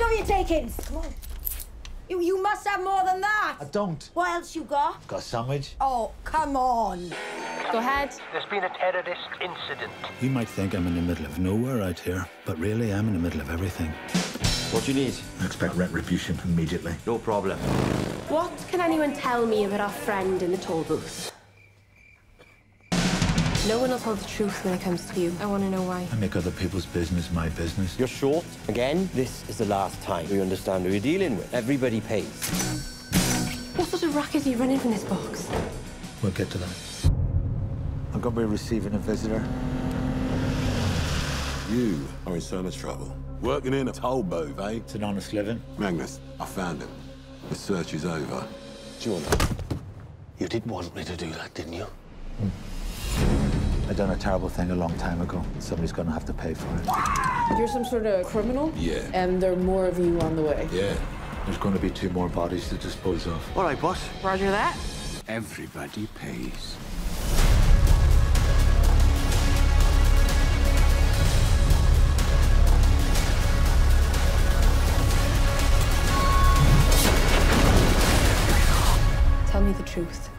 Count all your takings. Come on. You, you must have more than that. I don't. What else you got? I've Got a sandwich? Oh, come on. Go ahead. There's been a terrorist incident. You might think I'm in the middle of nowhere out here, but really I'm in the middle of everything. What do you need? I expect retribution immediately. No problem. What can anyone tell me about our friend in the toll booth? No one will tell the truth when it comes to you. I want to know why. I make other people's business my business. You're short. Again, this is the last time we understand who you're dealing with. Everybody pays. What sort of racket are you running from this box? We'll get to that. I'm going to be receiving a visitor. You are in so much trouble. Working in a toll booth, eh? It's an honest living. Magnus, I found him. The search is over. John, you did want me to do that, didn't you? I done a terrible thing a long time ago. Somebody's going to have to pay for it. You're some sort of criminal? Yeah. And there are more of you on the way. Yeah. There's going to be two more bodies to dispose of. All right, boss. Roger that. Everybody pays. Tell me the truth.